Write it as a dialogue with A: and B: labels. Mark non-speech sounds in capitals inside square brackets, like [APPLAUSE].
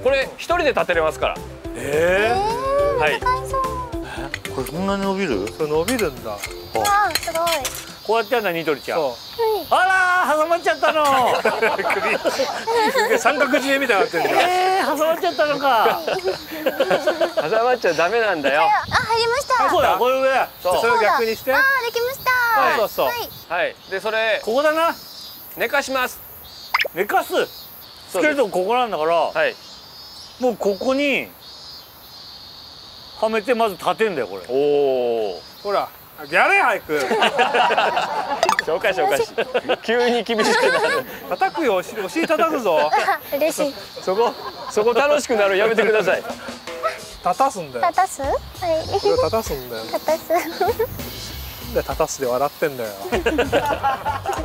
A: これ一人で立てれますから。
B: え
A: はい。
C: 高そう
D: これそんなに伸びる？
B: ー、それ伸びるんだ。
C: あーすごい。
B: こうやってやんだニトリちゃん。
C: は
B: あらー挟まっちゃったの。首三角締めみたいになってるじゃんえー、挟まっちゃったのか。
A: 挟まっちゃダメなんだよ。
C: あ入りました。
B: そうだこれ上。
A: そう。
B: それを逆にして。
C: あーできました。
A: はい
B: そうそう。
C: はい。
A: はい。でそれ
B: ここだな。
A: 寝かします。
B: 寝かす。つけるとこここなんだから、
A: はい
B: もうここにはめてまず立てんだよこれ。
A: おお
B: ほらやれ早く
A: 紹介 [LAUGHS] 紹介。し急に厳しくなる。
B: 叩くよお尻お尻叩くぞ。
C: 嬉しい。
A: そこそこ楽しくなる。やめてください。
B: 立たすんだよ。
C: 立たす？はい。
B: これを立たすんだよ。
C: 立たす。
B: で立たすで笑ってんだよ [LAUGHS]